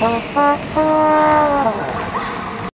Música